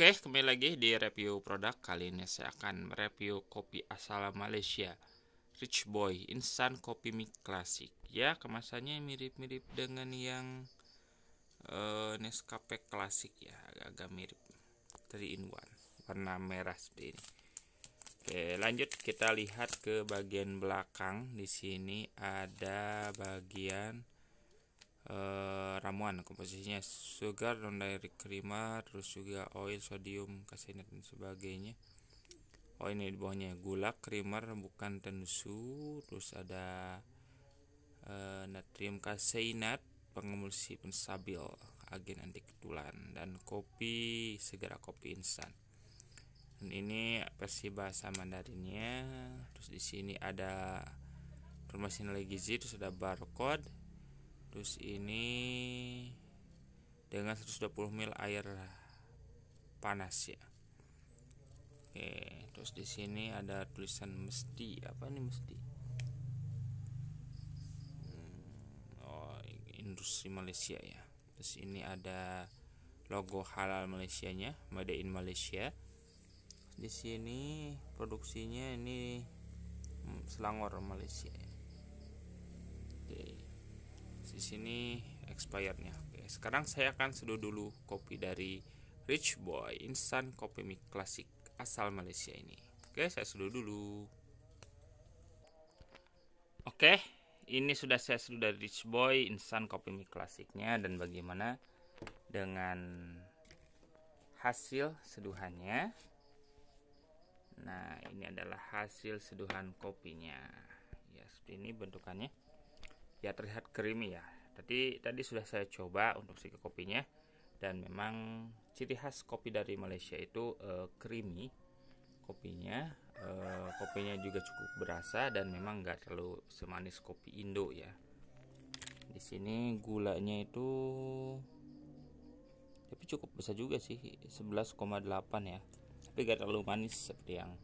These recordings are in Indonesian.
Oke, kembali lagi di review produk. Kali ini saya akan mereview kopi asal Malaysia. Rich Boy Instant Kopi Mix Classic. Ya, kemasannya mirip-mirip dengan yang uh, Nescafe Classic ya, agak-agak mirip. 3 in 1, warna merah seperti ini. Oke, lanjut kita lihat ke bagian belakang. Di sini ada bagian uh, ramuan komposisinya sugar non dairy creamer terus juga oil sodium kasinat dan sebagainya. Oh ini di bawahnya gula creamer bukan tensu terus ada uh, natrium kaseinat pengemulsi penstabil agen anti ketulan dan kopi segera kopi instan. Dan ini versi bahasa Mandarinnya terus di sini ada informasi nilai gizi terus ada barcode terus ini dengan 120 ml air panas ya. Oke terus di sini ada tulisan mesti apa ini mesti hmm, oh industri Malaysia ya. Terus ini ada logo halal Malaysia nya Made in Malaysia. Di sini produksinya ini hmm, Selangor Malaysia ya. Di sini expirednya. Oke sekarang saya akan seduh dulu kopi dari Rich Boy Instant Kopi Mix Klasik asal Malaysia ini. Oke saya seduh dulu. Oke ini sudah saya seduh dari Rich Boy Instant Kopi Mix Klasiknya dan bagaimana dengan hasil seduhannya nah ini adalah hasil seduhan kopinya. Ya seperti ini bentukannya ya terlihat creamy ya. Tadi tadi sudah saya coba untuk si kopinya. Dan memang ciri khas kopi dari Malaysia itu uh, creamy kopinya. Uh, kopinya juga cukup berasa dan memang nggak terlalu semanis kopi Indo ya. Di sini gulanya itu tapi cukup besar juga sih 11,8 ya. Tapi gak terlalu manis seperti yang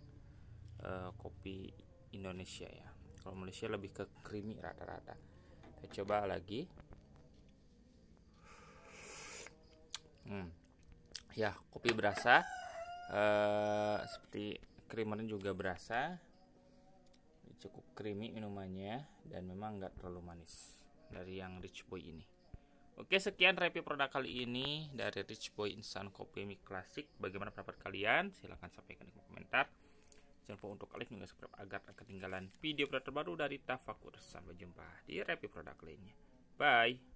uh, kopi Indonesia ya. Kalau Malaysia lebih ke creamy rata-rata coba lagi. Hmm. ya kopi berasa. Uh, seperti creamernya juga berasa. Cukup creamy minumannya dan memang nggak terlalu manis dari yang Rich Boy ini. Oke sekian review produk kali ini dari Rich Boy Instant Coffee Mix Classic. Bagaimana pendapat kalian? Silahkan sampaikan di komentar Jangan lupa untuk klik juga subscribe agar tak ketinggalan video produk terbaru dari Tafakur. Sampai jumpa di review produk lainnya. Bye.